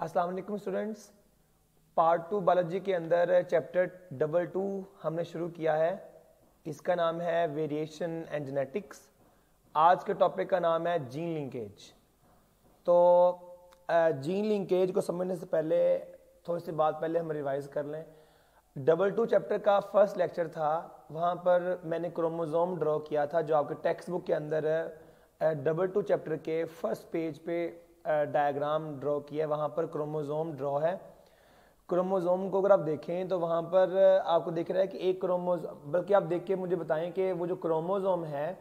अस्सलाम वालेकुम students. Part two biology के अंदर चैप्टर डबल टू हमने शुरू किया है। इसका नाम है वेरिएशन एंड जेनेटिक्स। आज के टॉपिक का नाम है जीन लिंकेज। तो जीन लिंकेज को समझने से पहले, थोड़ी सी बात पहले हम रिवाइज कर लें। डबल टू चैप्टर का फ़र्स्ट लेक्चर था। वहाँ पर मैंने क्रोमोजोम ड्रॉ किया था, जो आपके टेक्स्ट बुक के अंदर डबल टू चैप्टर के फ़र्स्ट पेज पे डायग्राम ड्रॉ किया है, वहाँ पर क्रोमोजोम ड्रॉ है। क्रोमोजोम को अगर आप देखें तो वहाँ पर आपको दिख रहा है कि एक क्रोमोजोम बल्कि आप देख के मुझे बताएँ कि वो जो क्रोमोजोम है,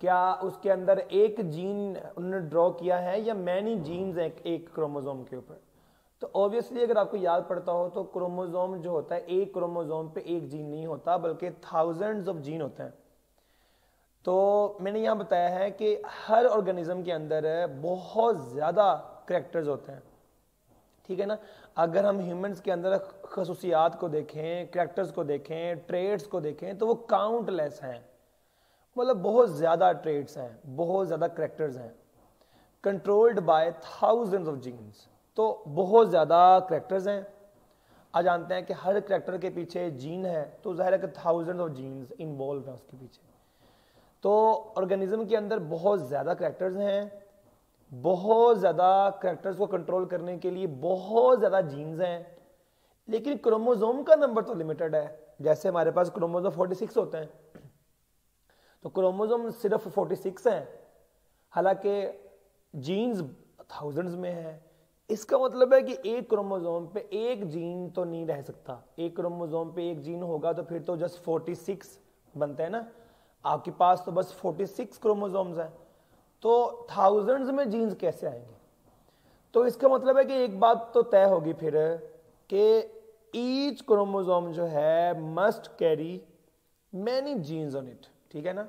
क्या उसके अंदर एक जीन उन्होंने ड्रॉ किया है, या मैनी जीन्स हैं एक क्रोमोजोम के ऊपर? तो ऑब्वियसली अगर आपको याद पड़ता हो तो क्रोमोजोम जो होता है, एक क्रोमोजोम पे एक जीन नहीं होता, बल्कि थाउजेंड्स ऑफ़ जीन होते हैं। तो मैंने यहाँ बताया है कि हर ऑर्गेनिज्म के अंदर बहुत ज़्यादा करेक्टर्स होते हैं। ठीक है ना? अगर हम ह्यूमंस के अंदर खसूसियात को देखें करेक्टर्स को देखें ट्रेड्स को देखें तो वो काउंटलेस हैं। मतलब बहुत ज़्यादा ट्रेड्स हैं, बहुत ज़्यादा करेक्टर्स हैं। Controlled by thousands of genes तो बहुत ज़्यादा करेक्टर्स हैं। आ जानते हैं कि हर करेक्टर के पीछे जीन है तो ज़ाहिर है कि थाउज़ेंड ऑफ़ जीन्स इन्वॉल्व हैं उसके पीछे। तो ऑर्गेनिज्म के अंदर बहुत ज़्यादा करेक्टर्स हैं, बहुत ज़्यादा करेक्टर्स को कंट्रोल करने के लिए बहुत ज़्यादा जीन्स हैं, लेकिन क्रोमोजोम का नंबर तो लिमिटेड है। जैसे हमारे पास क्रोमोजोम 46 होते हैं तो क्रोमोजोम सिर्फ़ 46 हैं। हालाँकि जीन्स थाउजेंड्स में है। इसका मतलब है कि एक क्रोमोजोम पे एक जीन तो नहीं रह सकता। एक क्रोमोजोम पे एक जीन होगा तो फिर तो जस्ट 46 बनते हैं ना। आपके पास तो बस 46 क्रोमोजोम्स हैं। तो थाउजेंड्स में जीन्स कैसे आएँगे? तो इसका मतलब है कि एक बात तो तय होगी फिर कि ईच क्रोमोजोम जो है must carry many genes on it ठीक है ना?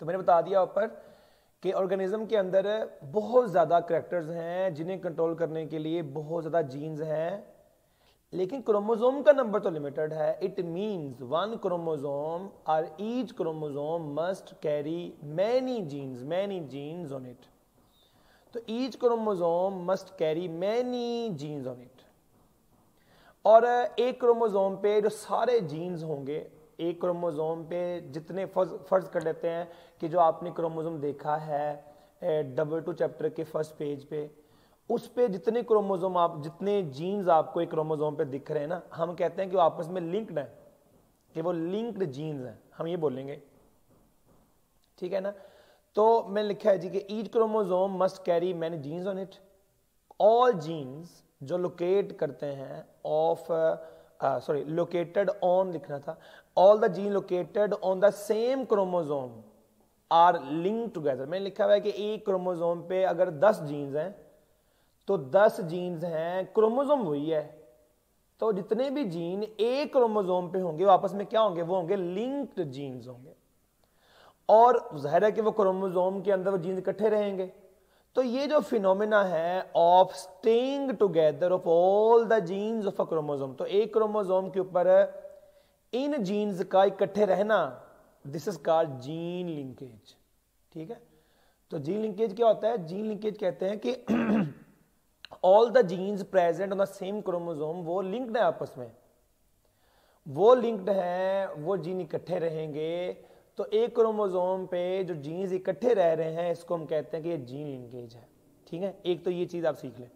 तो मैंने बता दिया ऊपर कि ऑर्गेनिज्म के अंदर बहुत ज़्यादा करेक्टर्स हैं जिन्हें कंट्रोल करने के लिए बहुत ज़्यादा जीन्स हैं। लेकिन क्रोमोजोम का नंबर तो लिमिटेड है। इट मींस वन क्रोमोजोम और each chromosome must carry many genes many genes on it तो each chromosome must carry many genes on it और एक क्रोमोजोम पे जो सारे जीन्स होंगे, एक क्रोमोजोम पे जितने फ़र्ज़ फ़र्ज़ कर लेते हैं कि जो आपने क्रोमोजोम देखा है डबल टू चैप्टर के फ़र्स्ट पेज पे उस पे जितने क्रोमोजोम आप, जितने जीन्स आपको एक क्रोमोजोम पे दिख रहे हैं ना, हम कहते हैं कि वो आपस में लिंक्ड है, कि वो लिंक्ड जीन्स हैं। हम ये बोलेंगे। ठीक है ना? तो मैं लिखा है जी कि each chromosome must carry many genes on it all genes जो लोकेट करते हैं ऑफ़ सॉरी लोकेटेड ऑन लिखना था all the gene located on the same chromosome are link together मैंने लिखा हुआ है कि एक क्रोमोजोम पे अगर 10 जीन्स हैं तो 10 जीन्स हैं क्रोमोजोम वही है। तो जितने भी जीन एक क्रोमोजोम पे होंगे वो आपस में क्या होंगे? वो होंगे लिंक्ड जीन्स होंगे। और ज़ाहिर है कि वो क्रोमोजोम के अंदर वो जीन्स इकट्ठे रहेंगे। तो ये जो फिनोमिना है of staying together of all the genes of a chromosome तो एक क्रोमोजोम के ऊपर इन जीन्स का इकट्ठे रहना this is called gene linkage ठीक है? तो जीन लिंकेज क्या होता है? जीन लिंकेज कहते हैं कि all the genes present on the same chromosome वो लिंक्ड है आपस में। वो लिंक्ड है, वो जीन इकट्ठे रहेंगे। तो एक क्रोमोजोम पे जो जीन्स इकट्ठे रह रहे हैं, इसको हम कहते हैं कि ये जीन लिंकेज है। ठीक है? एक तो ये चीज़ आप सीख लें।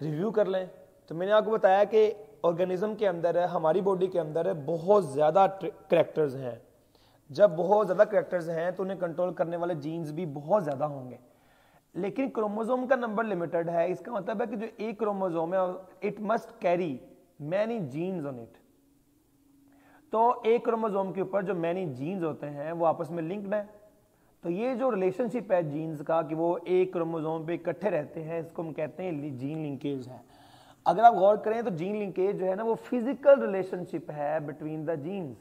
रिव्यू कर लें। तो मैंने आपको बताया कि ऑर्गेनिज्म के अंदर है, हमारी बॉडी के अंदर है, बहुत ज़्यादा करेक्टर्स हैं। जब बहुत ज़्यादा करेक्टर्स हैं तो उन्हें कंट्रोल करने वाले जीन्स भी बहुत ज़्यादा होंगे। लेकिन क्रोमोजोम का नंबर लिमिटेड है, इसका मतलब है कि जो एक क्रोमोजोम है it must carry many genes on it तो एक क्रोमोजोम के ऊपर जो मैनी जीन्स होते हैं, वो आपस में लिंक्ड है। तो ये जो रिलेशनशिप है जीन्स का, कि वो एक क्रोमोजोम पे इकट्ठे रहते हैं, इसको हम कहते हैं जीन लिंकेज है। अगर आप गौर करें तो जीन लिंकेज जो है ना, वो फ़िज़िकल रिलेशनशिप है बिटवीन द जीन्स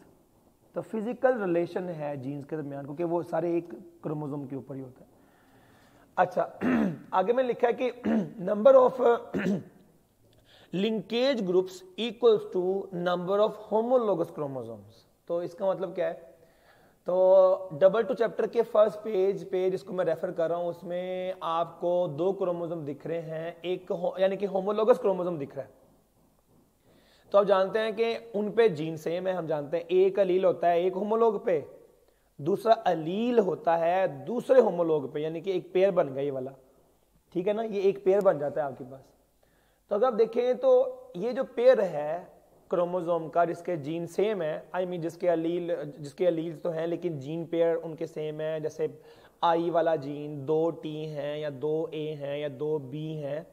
तो फ़िज़िकल रिलेशन है जीन्स के दरमियान, क्योंकि वो सारे एक क्रोमोजोम के ऊपर ही होता है। अच्छा आगे में लिखा है कि number of linkage groups equals to number of homologous chromosomes तो इसका मतलब क्या है? तो डबल टू चैप्टर के फ़र्स्ट पेज पे जिसको मैं रेफर कर रहा हूँ, उसमें आपको दो क्रोमोजोम दिख रहे हैं। एक यानी कि होमोलोगस क्रोमोजोम दिख रहा है। तो आप जानते हैं कि उन पे जीन सेम है, हम जानते हैं। एक अलील होता है, एक होमोलोग पे। दूसरा अलील होता है दूसरे होमोलोग पे, यानी कि एक पेयर बन गया ये वाला। ठीक है ना? ये एक पेयर बन जाता है आपके पास। तो अगर आप देखें तो ये जो पेयर है क्रोमोजोम का, जिसके जीन सेम है आई I मीन mean जिसके अलील जिसके अलील तो हैं, लेकिन जीन पेयर उनके सेम है, जैसे आई वाला जीन दो टी हैं, या दो ए हैं, या दो बी हैं,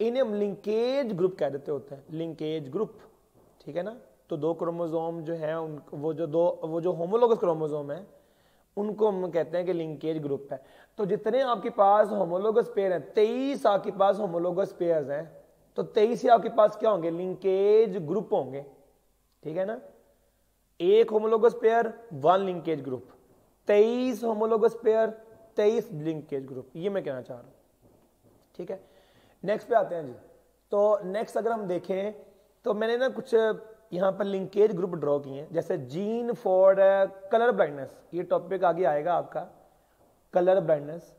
इन्हें हम लिंकेज ग्रुप कह देते होते हैं। लिंकेज ग्रुप ठीक है ना? तो दो क्रोमोजोम जो है, उन, वो जो दो, वो जो होमोलोगस क्रोमोजोम है, उनको हम कहते हैं कि लिंकेज ग्रुप है। तो जितने आपके पास होमोलोगस पेयर हैं, तेईस आपके पास होमोलोगस पेयर हैं तो तेईस ही आपके पास क्या होंगे? लिंकेज ग्रुप होंगे। ठीक है ना? एक homologous pair one linkage group तेईस होमोलोगस पेयर तेईस लिंकेज ग्रुप ये मैं कहना चाह रहा हूँ। ठीक है? नेक्स्ट पे आते हैं जी। तो नेक्स्ट अगर हम देखें तो मैंने ना कुछ यहाँ पर लिंकेज ग्रुप ड्रॉ किए हैं। जैसे जीन फॉर कलर ब्राइटनेस ये टॉपिक आगे आएगा आपका। कलर ब्राइटनेस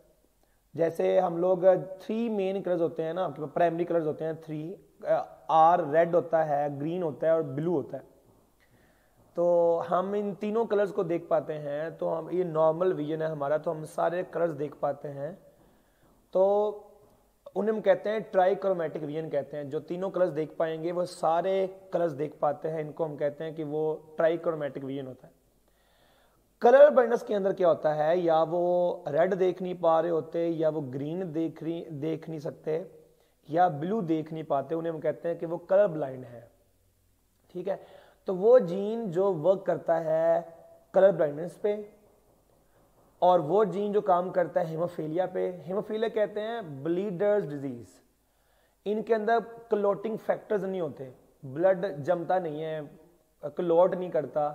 जैसे हम लोग थ्री मेन कलर्स होते हैं ना, आपके पास प्राइमरी कलर्स होते हैं थ्री आर रेड होता है ग्रीन होता है और ब्लू होता है। तो हम इन तीनों कलर्स को देख पाते हैं तो हम, ये नॉर्मल विजन है हमारा तो हम सारे कलर्स देख पाते हैं। तो उन्हें हम कहते हैं ट्राइक्रोमेटिक विजन कहते हैं। जो तीनों कलर्स देख पाएँगे, वो सारे कलर्स देख पाते हैं। इनको हम कहते हैं कि वो ट्राइक्रोमेटिक विजन होता है। कलर ब्राइटनेस के अंदर क्या होता है? या वो रेड देख नहीं पा रहे होते, या वो ग्रीन देख नहीं देख नहीं सकते, या ब्लू देख नहीं पाते। उन्हें हम कहते हैं कि वो कलर ब्लाइंड है। ठीक है? तो वो जीन जो वर्क करता है कलर ब्लाइंडनेस पे और वो जीन जो काम करता है हेमोफीलिया पे हेमोफीलिया कहते हैं ब्लीडर्स डिज़ीज़ इनके अंदर क्लोटिंग फैक्टर्स नहीं होते. ब्लड जमता नहीं है क्लोट नहीं करता.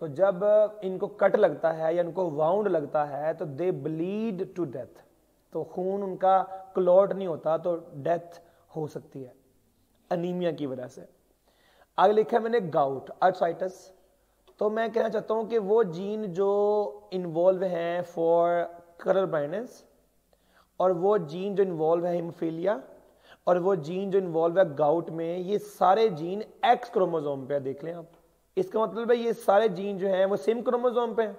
तो जब इनको कट लगता है या इनको वाउंड लगता है तो दे ब्लीड टू डेथ तो खून उनका क्लॉट नहीं होता तो डेथ हो सकती है अनीमिया की वजह से. आगे लिखा है मैंने गाउट अर्थसाइटस तो मैं कहना चाहता हूँ कि वो जीन जो इन्वॉल्व हैं फॉर कलर ब्राइटनेस और वो जीन जो इन्वॉल्व है हिमोफीलिया और वो जीन जो इन्वॉल्व है गाउट में, ये सारे जीन एक्स क्रोमोजोम पे देख लें आप। इसका मतलब है ये सारे जीन जो हैं वो सेम क्रोमोजोम पे हैं।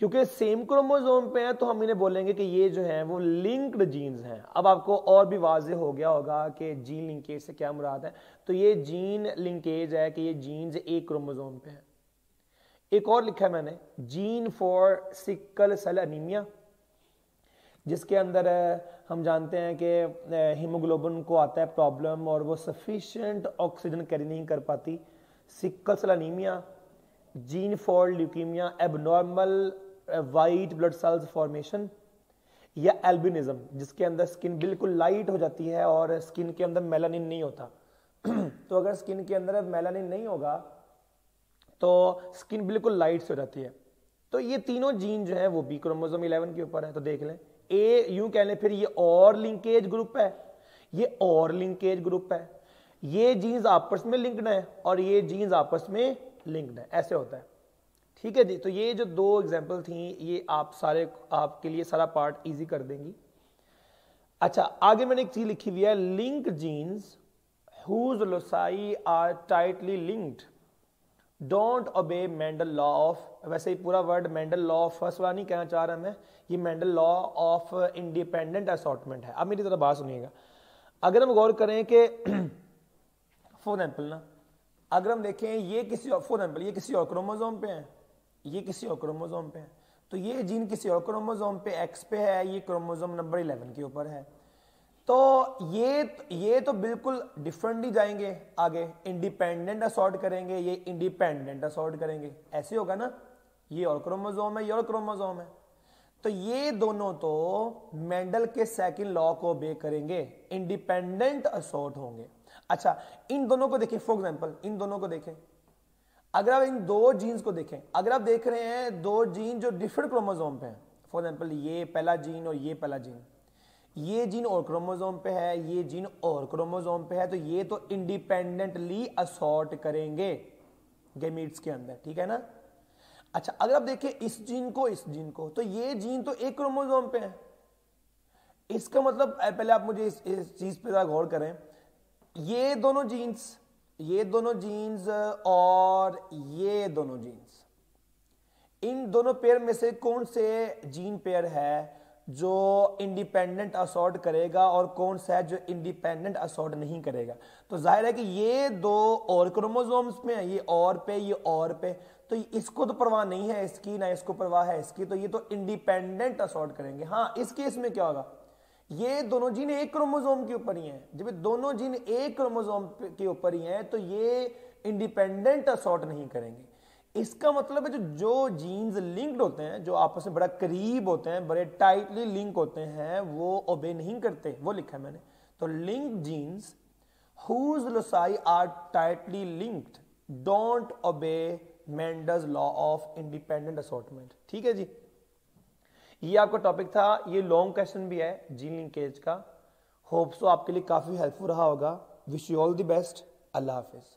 क्योंकि सेम क्रोमोजोम पे हैं तो हम इन्हें बोलेंगे कि ये जो है वो लिंक्ड जीन्स हैं। अब आपको और भी वाजे हो गया होगा कि जीन लिंकेज से क्या मुराद है। तो ये जीन लिंकेज है कि ये जीन्स एक क्रोमोजोम पे है। एक और लिखा है मैंने gene for sickle cell anaemia जिसके अंदर हम जानते हैं कि हीमोग्लोबिन को आता है प्रॉब्लम और वो सफिशिएंट ऑक्सीजन कैरी नहीं कर पाती। Sickle cell anaemia gene for leukaemia abnormal white blood cells formation या एल्बिनिज्म जिसके अंदर स्किन बिल्कुल लाइट हो जाती है और स्किन के अंदर मेलानिन नहीं होता। तो अगर स्किन के अंदर मेलानिन नहीं होगा तो स्किन बिल्कुल लाइट से हो जाती है। तो ये तीनों जीन जो है वो बी क्रोमोजोम 11 के ऊपर है तो देख लें। ए, यूँ कह लें, फिर ये और लिंकेज ग्रुप है। ये और लिंकेज ग्रुप है। ये जीन्स आपस में लिंक्ड है और ये जीन्स आपस में लिंक्ड है। ऐसे होता है। ठीक है जी? तो ये जो दो एग्ज़ाम्पल थी, ये आप सारे, आपके लिए सारा पार्ट इजी कर देंगी। अच्छा आगे मैंने एक चीज़ लिखी हुई है। Link genes whose loci are tightly linked don't obey Mendel law of वैसे ही पूरा word Mendel law of first वाला नहीं कहना चाह रहा मैं, ये Mendel law of independent assortment है। अब मेरी तरह बात सुनिएगा। अगर हम गौर करें कि फॉर एग्ज़ाम्पल ना, अगर हम देखें ये किसी और फॉर एग्ज़ाम्पल ये किसी और क्रोमोजोम पे है, ये किसी और क्रोमोजोम पे है तो ये जीन किसी और क्रोमोजोम पे एक्स पे है, ये क्रोमोजोम नंबर इलेवन के ऊपर है। तो ये ये तो बिल्कुल डिफरेंट ही जाएँगे आगे। इंडिपेंडेंट असॉर्ट करेंगे, ये इंडिपेंडेंट असॉर्ट करेंगे। ऐसे होगा ना? ये और क्रोमोजोम है, ये और क्रोमोजोम है। तो ये दोनों तो मेंडल के सेकंड लॉ को बे करेंगे। इंडिपेंडेंट असॉर्ट होंगे। अच्छा इन दोनों को देखें फॉर एग्ज़ाम्पल इन दोनों को देखें। अगर आप इन दो जीन्स को देखें, अगर आप देख रहे हैं दो जीन जो डिफरेंट क्रोमोजोम पे हैं। फॉर एग्ज़ाम्पल ये पहला जीन और ये पहला जीन ये जीन और क्रोमोजोम पे है ये जीन और क्रोमोजोम पे है तो ये तो इंडिपेंडेंटली असॉर्ट करेंगे गेमीट्स के अंदर ठीक है ना? अच्छा अगर आप देखें इस जीन को इस जीन को तो ये जीन तो एक क्रोमोजोम पे है। इसका मतलब पहले आप मुझे इस, इस चीज़ पे गौर करें। ये दोनों जीन्स ये दोनों जीन्स और ये दोनों जीन्स इन दोनों पेयर में से कौन से जीन पेयर है? जो इंडिपेंडेंट असॉर्ट करेगा और कौन सा है जो इंडिपेंडेंट असॉर्ट नहीं करेगा। तो ज़ाहिर है कि ये दो और क्रोमोजोम्स में है, ये और पे, ये और पे। तो इसको तो परवाह नहीं है, इसकी ना इसको परवाह है इसकी तो ये तो इंडिपेंडेंट असॉर्ट करेंगे। हाँ इस केस में क्या होगा? ये दोनों जीन एक क्रोमोजोम के ऊपर ही हैं। जब दोनों जीन एक क्रोमोजोम के ऊपर ही हैं तो ये इंडिपेंडेंट असॉर्ट नहीं करेंगे। इसका मतलब है जो जो जीन्स लिंक्ड होते हैं, जो आपस में बड़ा करीब होते हैं, बड़े टाइटली लिंक होते हैं, वो ओबे नहीं करते, वो लिखा है मैंने। तो link genes whose loci are tightly linked don't obey Mendel's law of independent assortment ठीक है जी? ये आपका टॉपिक था, ये लॉन्ग क्वेश्चन भी है जीन लिंकेज का। होप्स तो आपके लिए काफ़ी हेल्पफुल रहा होगा। Wish you all the best अल्लाह हाफिज़।